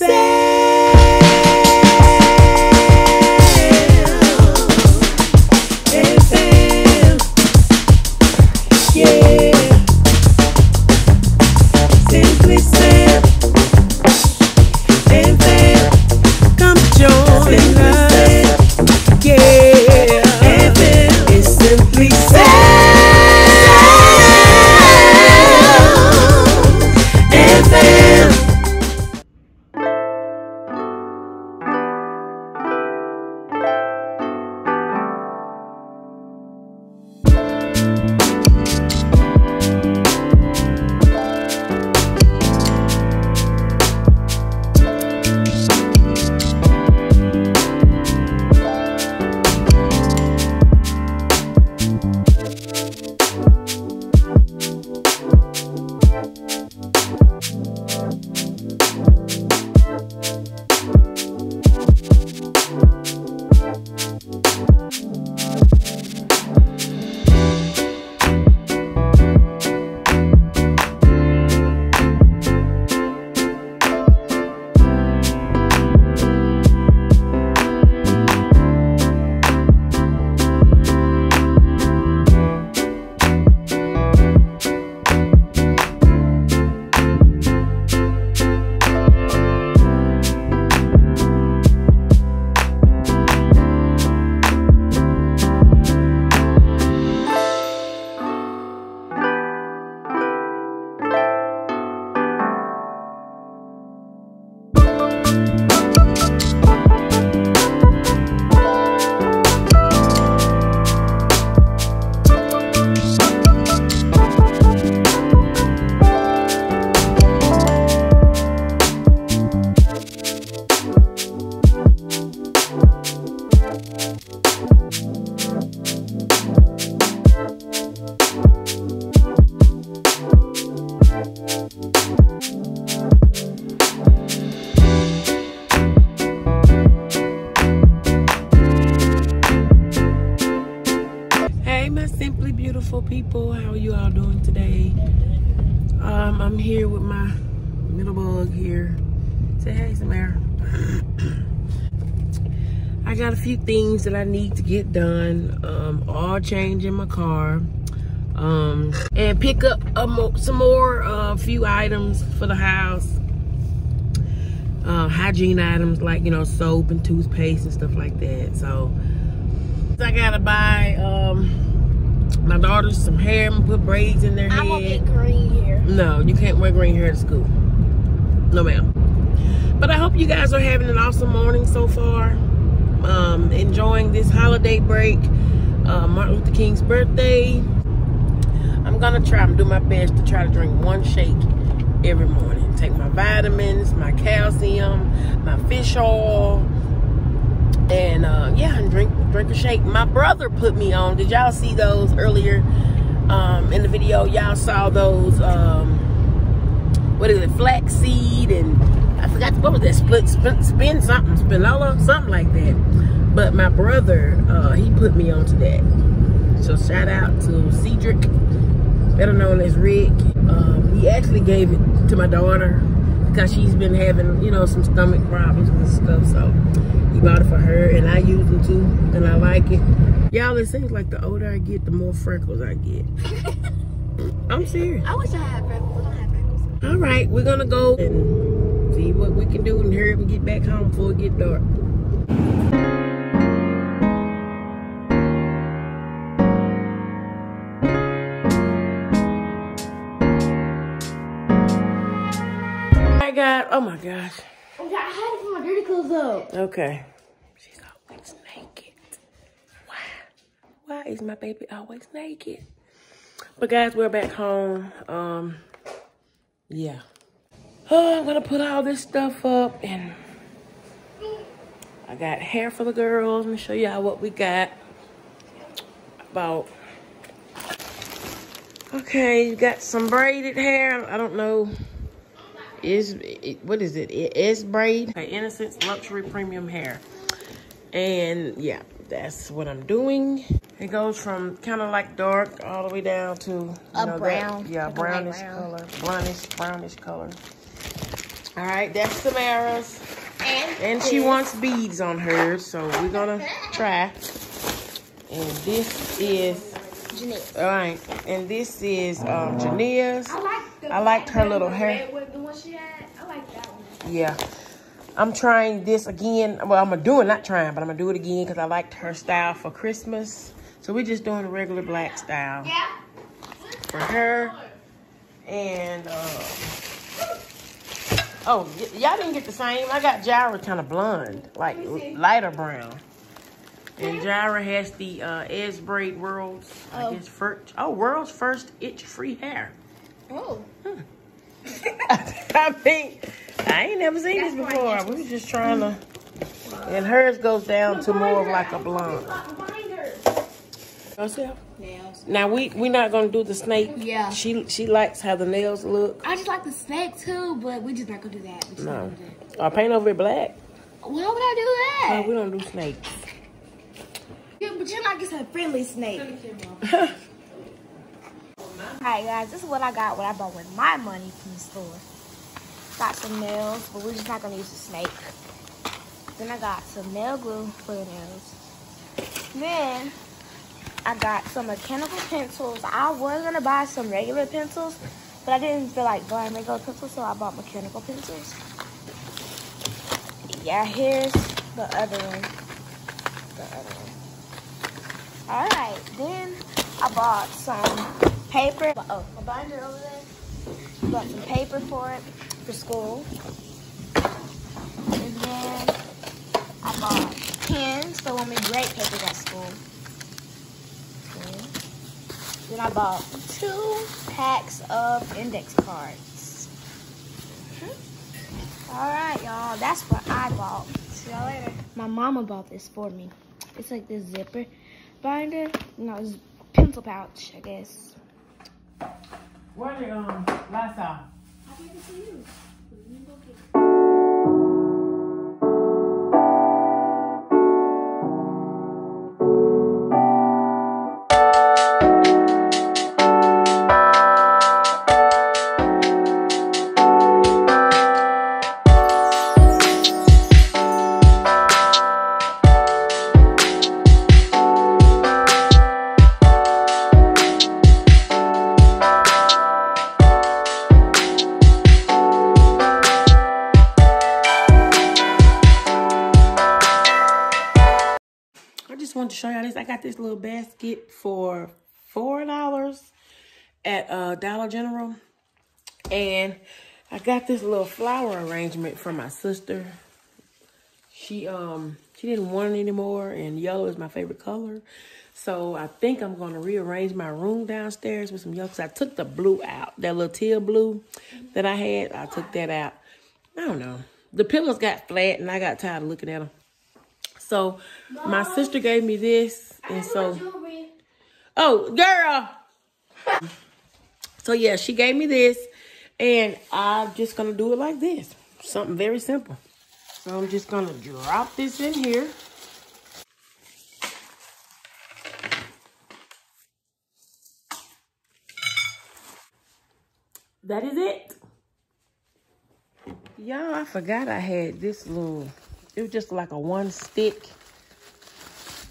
FM. I got a few things that I need to get done. Um, all change in my car. Um, and pick up mo some more, uh, few items for the house. Uh, hygiene items like, you know, soap and toothpaste and stuff like that. So, I gotta buy um my daughter some hair and put braids in their I'm gonna head. get green hair. No, you can't wear green hair to school. No, ma'am. But I hope you guys are having an awesome morning so far. Um, enjoying this holiday break. Uh, Martin Luther King's birthday. I'm gonna try and do my best to try to drink one shake every morning. Take my vitamins, my calcium, my fish oil, and uh, yeah, and drink drink a shake. My brother put me on. Did y'all see those earlier um, in the video? Y'all saw those. Um, what is it? Flaxseed and I forgot what was that? Split spin, spin something, spinola, something like that. But my brother, uh, he put me onto that. So shout out to Cedric, better known as Rick. Um, he actually gave it to my daughter because she's been having, you know, some stomach problems and stuff. So he bought it for her, and I use it too, and I like it. Y'all, it seems like the older I get, the more freckles I get. I'm serious. I wish I had freckles. I don't have freckles. All right, we're gonna go and see what we can do and hurry up and get back home before it get dark. I got, oh my gosh. Oh, I had it for my dirty clothes though. Okay. She's always naked. Why? Why is my baby always naked? But guys, we're back home. Um, yeah. Oh, I'm gonna put all this stuff up and I got hair for the girls. Let me show y'all what we got. About okay, you got some braided hair. I don't know. Is it, what is it? It is braid. Okay, Innocence Luxury Premium Hair. And yeah, that's what I'm doing. It goes from kind of like dark all the way down to you A know, that- brown, yeah, a light brownish brown. color, brownish brownish color. All right, that's Samara's. And, And she wants beads on hers, so we're gonna try. And this is, Jeanette. all right, and this is um, Jania's. I like the I liked her little hair. the one she had. I like that one. Yeah. I'm trying this again. Well, I'm gonna do it, not trying, but I'm gonna do it again because I liked her style for Christmas. So we're just doing a regular black style Yeah. for her. And, uh, oh, y- y'all didn't get the same. I got Jira kind of blonde, like lighter brown. And Jira has the uh, Edge Braid World's, I Oh. guess, first, oh, world's first itch-free hair. Oh. I think, I ain't never seen this before. We was just trying to. And hers goes down to more of like a blonde. Yourself? Nails. Now we we not gonna do the snake. Yeah. She she likes how the nails look. I just like the snake too, but we just not gonna do that. We just not No. gonna do that. Or paint over it black. Why would I No, do we that? don't do snakes. Yeah, but you're not just a friendly snake. Alright guys, this is what I got, what I bought with my money from the store. Got some nails, but we're just not gonna use the snake. Then I got some nail glue for the nails. Then I got some mechanical pencils. I was gonna buy some regular pencils, but I didn't feel like buying regular pencils, so I bought mechanical pencils. Yeah, here's the other one. The other one. Alright, then I bought some paper. Oh, a binder over there. Bought some paper for it for school. And then I bought pens for when we grade papers at school. Okay. Then I bought two packs of index cards. Alright, y'all. That's what I bought. See y'all later. My mama bought this for me. It's like this zipper binder. No, it's pencil pouch, I guess. Where the um lights off? I gave it to you. Show y'all this. I got this little basket for four dollars at uh, Dollar General, and I got this little flower arrangement from my sister. She um she didn't want it anymore, and yellow is my favorite color. So I think I'm gonna rearrange my room downstairs with some yellow. Cause I took the blue out, that little teal blue that I had. I took that out. I don't know. The pillows got flat, and I got tired of looking at them. So my sister gave me this, and so oh girl. so yeah, she gave me this, and I'm just gonna do it like this. Something very simple. So I'm just gonna drop this in here. That is it. Y'all, I forgot I had this little, it was just like a one stick.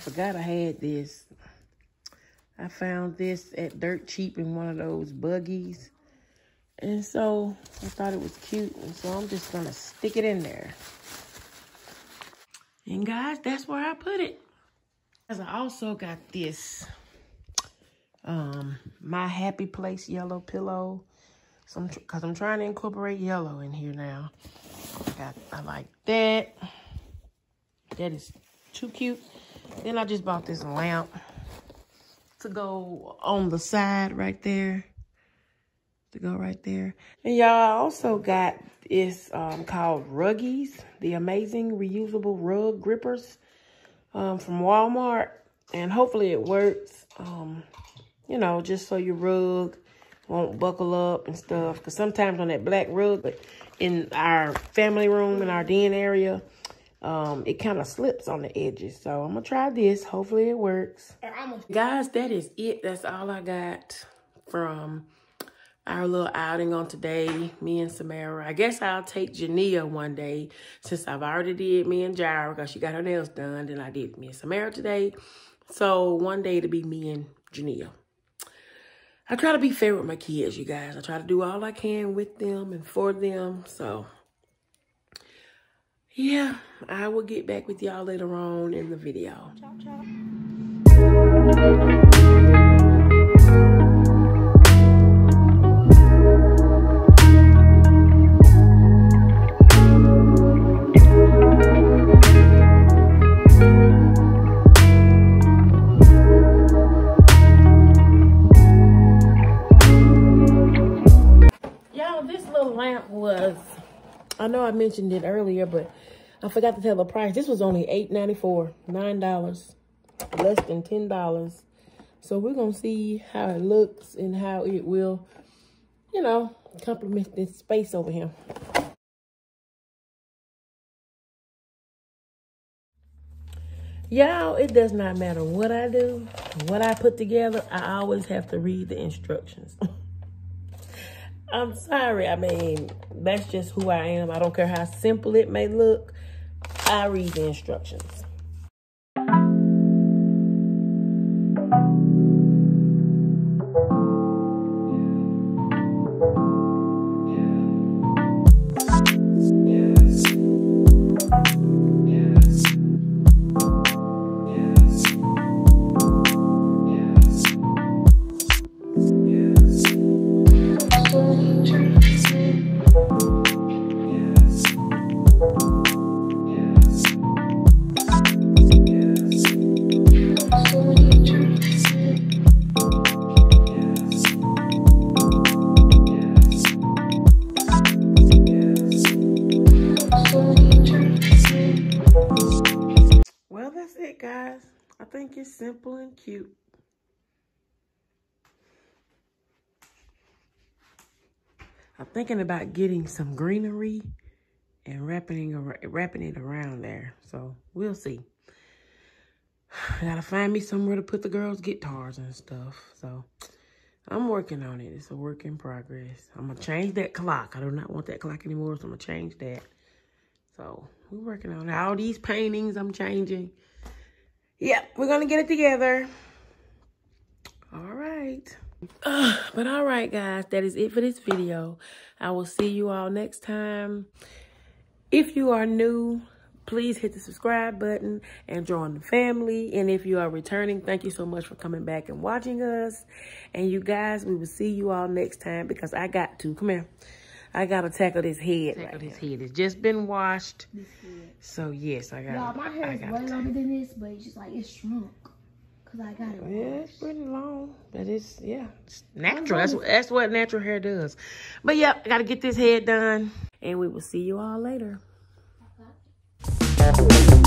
Forgot I had this. I found this at Dirt Cheap in one of those buggies. And so I thought it was cute. And so I'm just gonna stick it in there. And guys, that's where I put it. Because I also got this um my happy place yellow pillow. So I'm cause I'm trying to incorporate yellow in here now. Got I like that. That is too cute. Then I just bought this lamp to go on the side right there. To go right there. And y'all I also got this um, called Ruggies, the amazing reusable rug grippers um, from Walmart. And hopefully it works. Um, you know, just so your rug won't buckle up and stuff. Because sometimes on that black rug, but in our family room, in our den area, um, it kind of slips on the edges. So I'm going to try this. Hopefully it works. Guys, that is it. That's all I got from our little outing on today, me and Samara. I guess I'll take Jania one day since I've already did me and Jara because she got her nails done. Then I did me and Samara today. So one day to be me and Jania. I try to be fair with my kids, you guys. I try to do all I can with them and for them. So, yeah, I will get back with y'all later on in the video. I know I mentioned it earlier, but I forgot to tell the price. This was only $8.94, $9, less than $10. So we're going to see how it looks and how it will, you know, complement this space over here. Y'all, it does not matter what I do, what I put together, I always have to read the instructions. I'm sorry. I mean, that's just who I am. I don't care how simple it may look. I read the instructions. Cute. I'm thinking about getting some greenery and wrapping it, wrapping it around there. So we'll see. I gotta find me somewhere to put the girls' guitars and stuff. So I'm working on it. It's a work in progress. I'm gonna change that clock. I do not want that clock anymore, so I'm gonna change that. So we're working on it. All these paintings I'm changing. Yep, we're going to get it together. All right. Uh, but all right, guys, that is it for this video. I will see you all next time. If you are new, please hit the subscribe button and join the family. And if you are returning, thank you so much for coming back and watching us. And you guys, we will see you all next time because I got to. Come here. I got to tackle this head. Tackle right his head. It's just been washed. So, yes, I got Y'all, my hair is way longer than this, but it's just like it's shrunk. Because I got it Yeah, it's pretty long. But it's, yeah, it's natural. That's, that's what natural hair does. But, yeah, I got to get this head done. And we will see you all later. Okay.